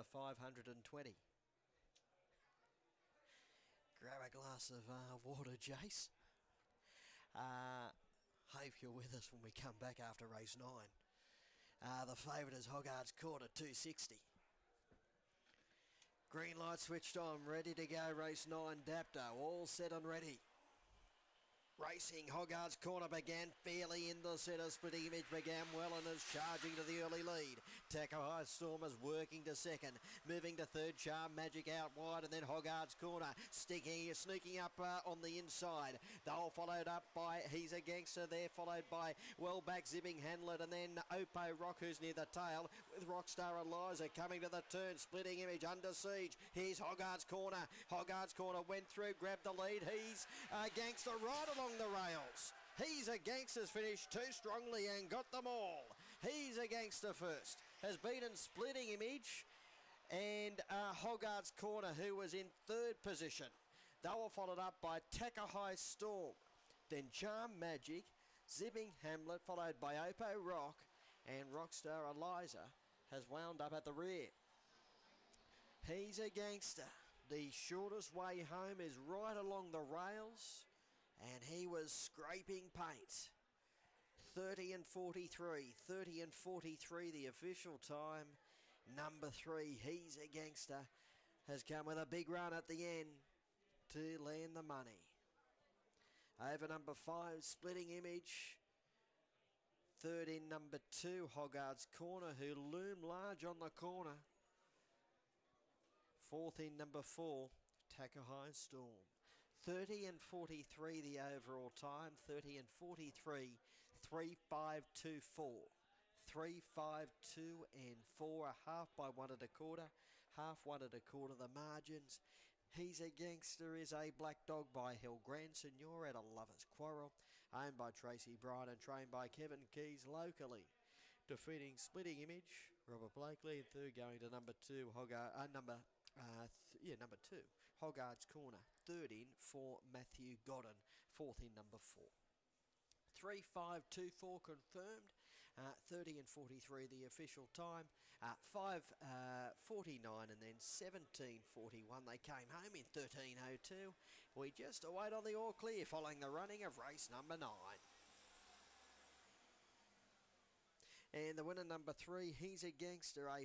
the 520. Grab a glass of uh, water, Jace. Uh, hope you're with us when we come back after race nine. Uh, the favourite is Hogarth's Court at 260. Green light switched on, ready to go. Race nine, Dapto, all set and ready. Racing, Hogarth's corner began fairly in the centre. Splitting image began well and is charging to the early lead. Taco High Storm is working to second. Moving to third, Charm Magic out wide and then Hogarth's corner. Sticking, sneaking up uh, on the inside. They'll followed up by He's a Gangster there, followed by well back Zipping Hamlet and then Opo Rock who's near the tail with Rockstar Eliza coming to the turn. Splitting image under siege. Here's Hogarth's corner. Hogarth's corner went through, grabbed the lead. He's a Gangster right along the rails. He's a gangster's finished too strongly and got them all. He's a gangster first. Has beaten Splitting Image and uh, Hogarth's Corner, who was in third position. They were followed up by Tacker High Storm, then Charm Magic, Zipping Hamlet, followed by Opo Rock, and Rockstar Eliza has wound up at the rear. He's a gangster. The shortest way home is right along the rails and he was scraping paint. 30 and 43, 30 and 43, the official time. Number three, he's a gangster, has come with a big run at the end to land the money. Over number five, splitting image. Third in number two, Hogarth's Corner, who loomed large on the corner. Fourth in number four, Takahai Storm. 30 and 43 the overall time 30 and 43 3 5 2 4 3 5 2 and 4 a half by one and a quarter half one and a quarter the margins He's a Gangster is a black dog by Hill Grandson. You're at a lover's quarrel. Owned by Tracy Bryan and trained by Kevin Keys locally. Defeating Splitting Image, Robert Blakely. And third going to number two, Hogarth, uh, number uh, yeah, number two, Hogarth's Corner. Third in for Matthew Godden. Fourth in number four. 3524 confirmed, uh, 30 and 43 the official time, uh, 549 uh, and then 1741 they came home in 1302. We just await on the all clear following the running of race number 9. And the winner number 3, he's a gangster, a